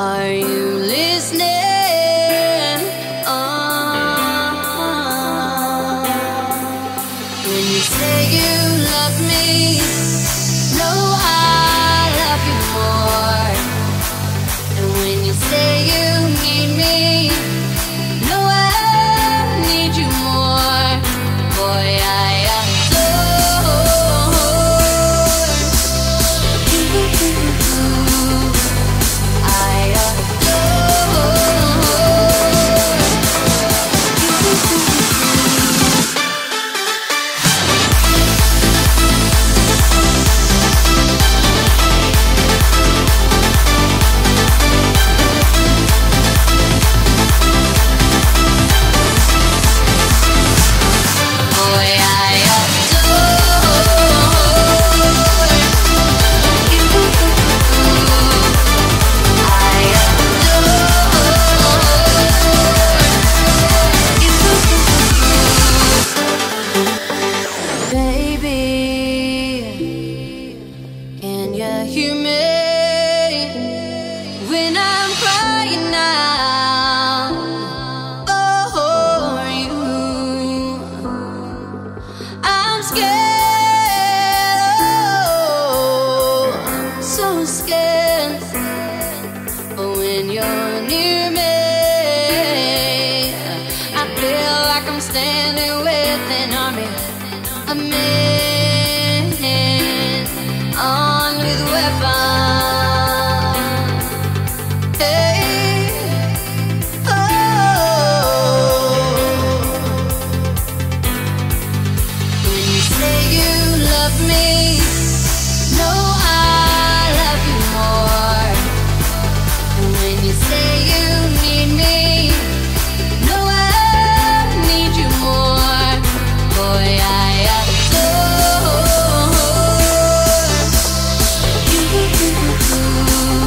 Are you can you Ooh, ooh.